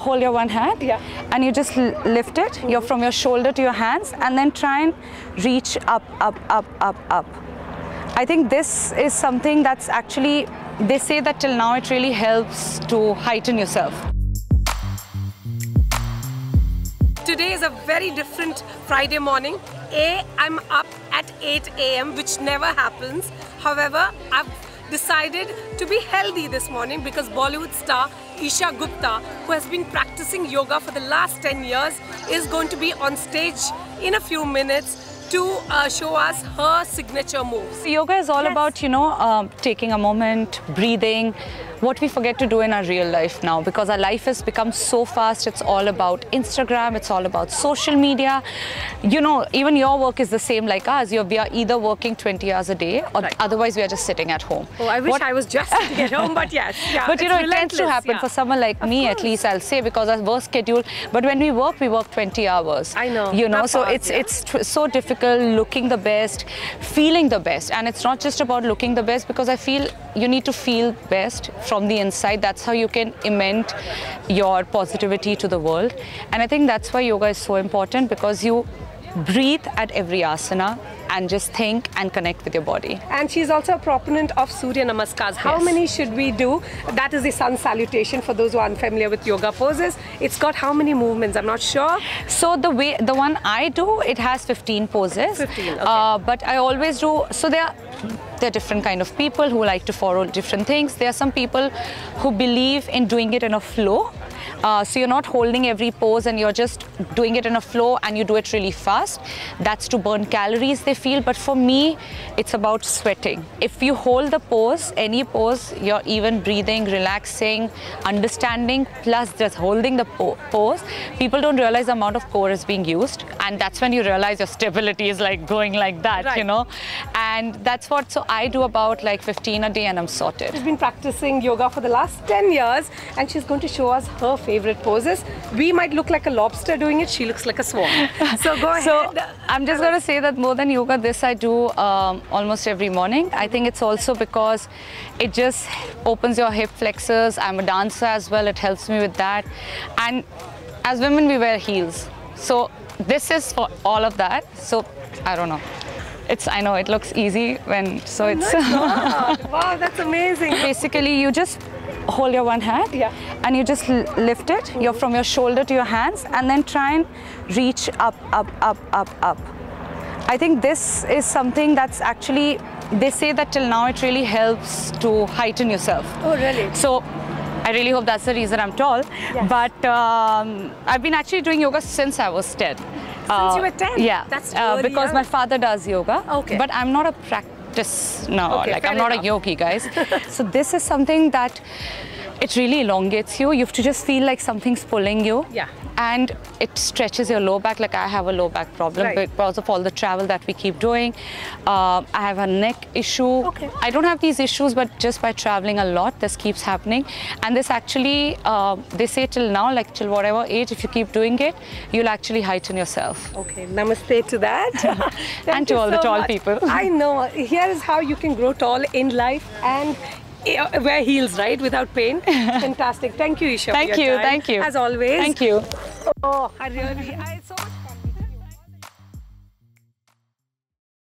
Hold your one hand Yeah. and you just lift it you're from your shoulder to your hands and then try and reach up, up, up, up, up. I think this is something that's actually, they say that till now it really helps to heighten yourself. Today is a very different Friday morning. A, I'm up at 8 a.m., which never happens. However, I've decided to be healthy this morning because Bollywood star Esha Gupta, who has been practicing yoga for the last 10 years, is going to be on stage in a few minutes to uh, show us her signature moves. Yoga is all Yes. about, you know, um, taking a moment, breathing, what we forget to do in our real life now because our life has become so fast. It's all about Instagram, it's all about social media. You know, even your work is the same like ours. You're, we are either working 20 hours a day or Right. otherwise we are just sitting at home. Oh, I wish What- I was just sitting at home, but yes. Yeah, but you know, it tends to happen yeah. for someone like me, at least I'll say, because our work schedule. But when we work, we work 20 hours. I know. You know, so it's yeah. it's so difficult looking the best, feeling the best, and it's not just about looking the best because I feel you need to feel best from the inside. That's how you can emit your positivity to the world, and I think that's why yoga is so important because you breathe at every asana and just think and connect with your body. And she's also a proponent of Surya Namaskars. How Yes. many should we do? That is the sun salutation for those who are unfamiliar with yoga poses. It's got how many movements? I'm not sure. So the way the one I do, it has 15 poses. 15, okay. Uh, but I always do. So there are there are different kind of people who like to follow different things. There are some people who believe in doing it in a flow. Uh, so you're not holding every pose and you're just doing it in a flow and you do it really fast. That's to burn calories, they feel. But for me, it's about sweating. If you hold the pose, any pose, you're even breathing, relaxing, understanding, plus just holding the po- pose. People don't realize the amount of core is being used. And that's when you realize your stability is like going like that, you know. And that's what, so I do about like 15 a day and I'm sorted. She's been practicing yoga for the last 10 years and she's going to show us her favorite poses. We might look like a lobster doing it. She looks like a swan. So go ahead. So I'm just going to say that more than yoga, this I do um, almost every morning. I think it's also because it just opens your hip flexors. I'm a dancer as well. It helps me with that. And as women, we wear heels. So this is for all of that. So I don't know. It's I know it looks easy when so it's wow, that's amazing. basically you just hold your one hand Yeah. and you just lift it you're from your shoulder to your hands and then try and reach up up up up up i think this is something that's actually they say that till now it really helps to heighten yourself Oh, really? so I really hope that's the reason I'm tall. Yes. But um, I've been actually doing yoga since I was 10. Since you were 10? Yeah. That's uh, because young. my father does yoga. Okay. But I'm not a practice, no, Okay, like I'm not enough. a yogi, guys. so this is something that it really elongates you. You have to just feel like something's pulling you. Yeah. And it stretches your low back. Like I have a low back problem Right. because of all the travel that we keep doing. Uh, I have a neck issue. Okay. I don't have these issues, but just by traveling a lot, this keeps happening. And this actually, uh, they say till now, like till whatever age, if you keep doing it, you'll actually heighten yourself. Okay, namaste to that. And to all the tall much. people. I know. Here is how you can grow tall in life and Eh, wear heels, right? Without pain. Fantastic. Thank you, Esha. Thank you, time. thank you. As always. Thank you. Oh, I really. I so.